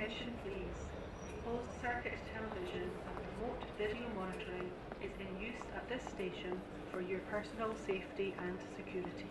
attention please. Closed circuit television and remote video monitoring is in use at this station for your personal safety and security.